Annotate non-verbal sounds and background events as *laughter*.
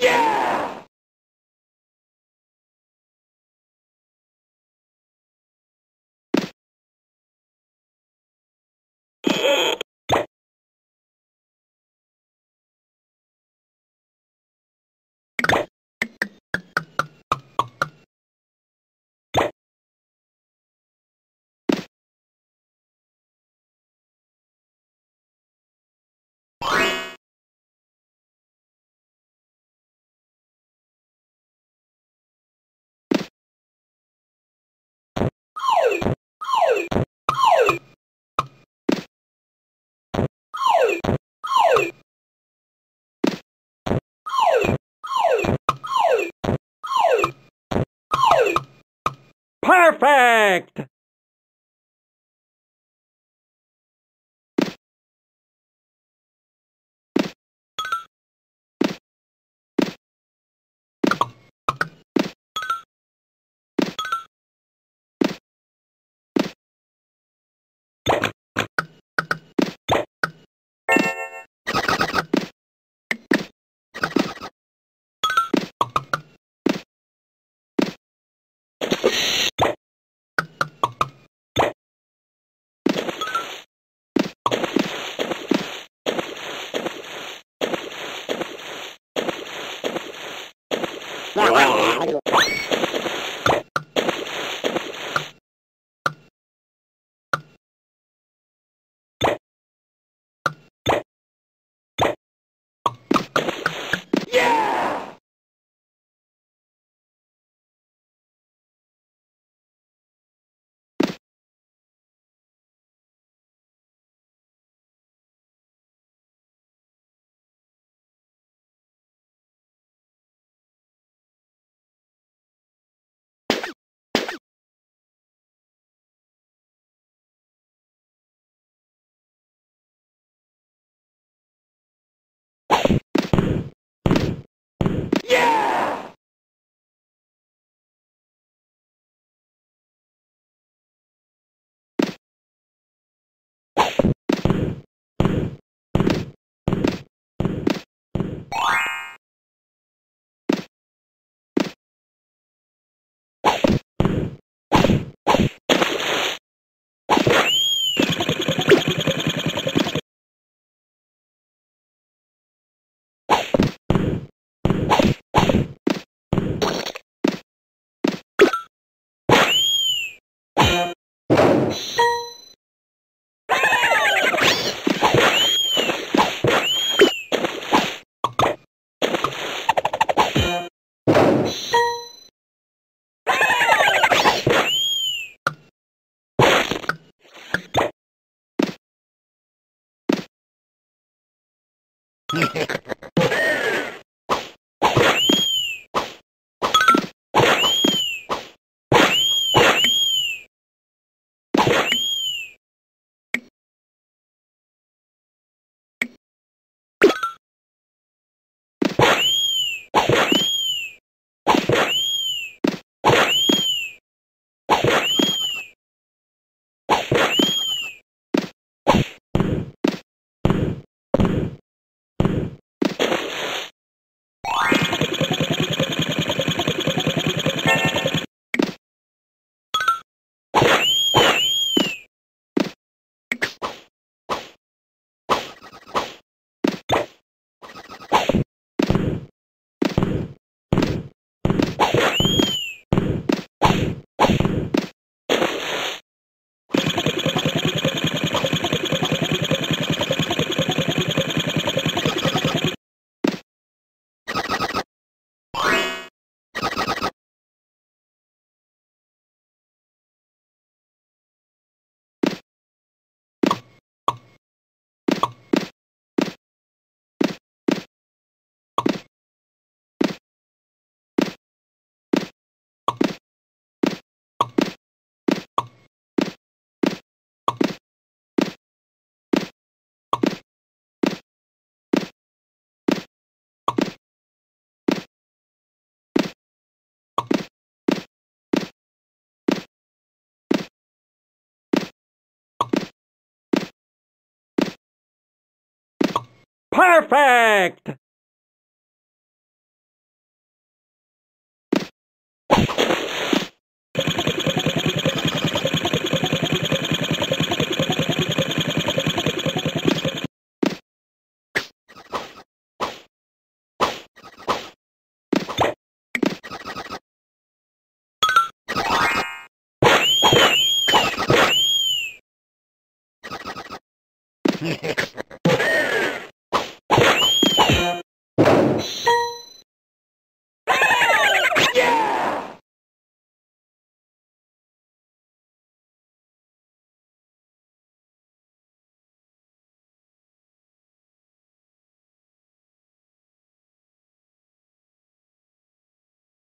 Yeah! correct. Whoa. Yeah! Ha ha ha. Perfect! Yeah. *laughs*